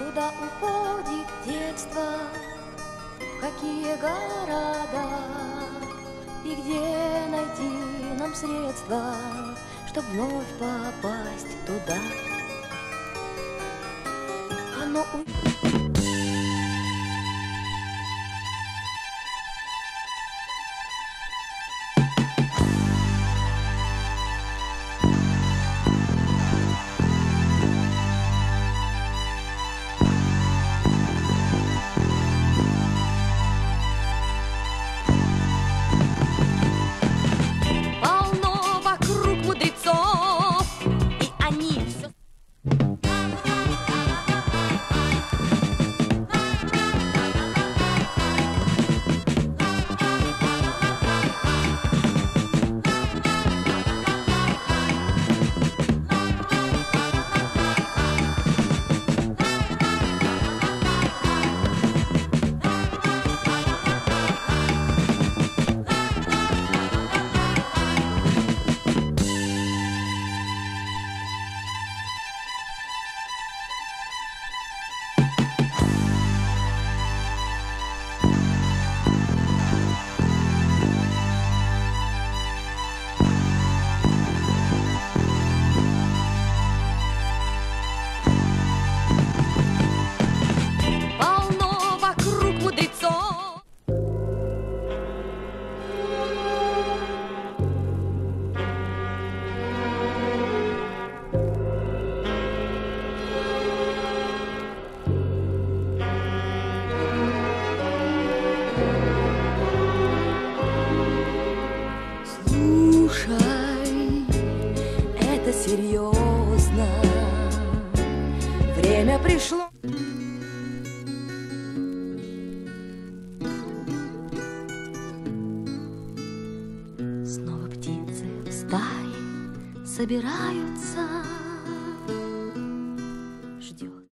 Куда уходит детство, в какие города И где найти нам средства, Чтоб вновь попасть туда. Оно у... серьезно. Время пришло. Снова птицы в стае собираются